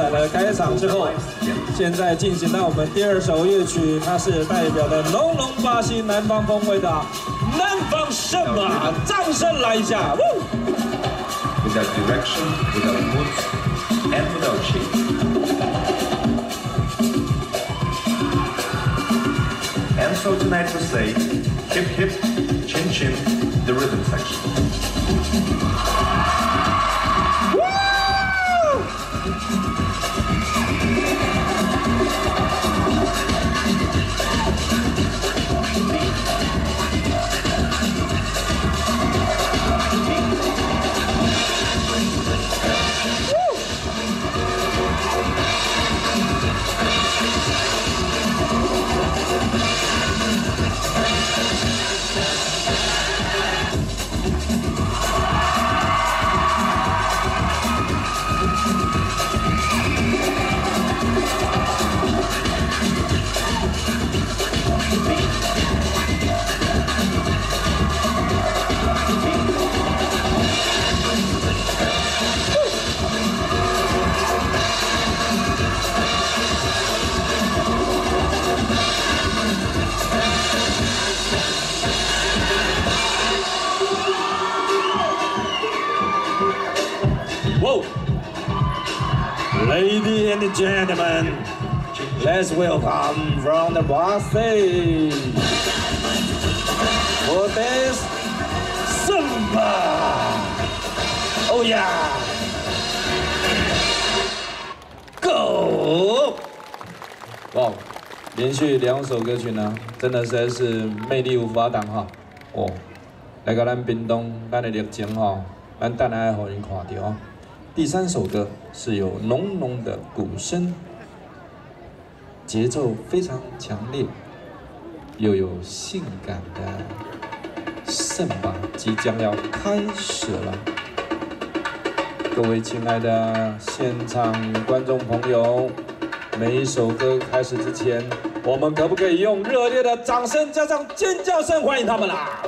彩的开场之后，现在进行到我们第二首乐曲，它是代表了浓浓巴西南方风味的南方圣马，掌声来一下！Without direction, without mood, and without shape. And so tonight we say, hip hip, chin chin, and gentlemen, let's welcome from the Boston for this Samba. Oh yeah, go! 哇，连续两首歌曲呢，真的实在是魅力无法挡哈。哦，来到咱屏东，咱的热情哈，咱等下互人看到。第三首歌是有浓浓的鼓声，节奏非常强烈，又有性感的圣巴即将要开始了。各位亲爱的现场观众朋友，每一首歌开始之前，我们可不可以用热烈的掌声加上尖叫声欢迎他们啦？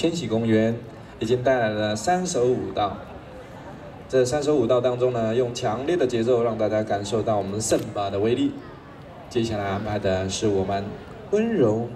千禧公园已经带来了三首舞蹈。这三首舞蹈当中呢，用强烈的节奏让大家感受到我们圣巴的威力。接下来安排的是我们温柔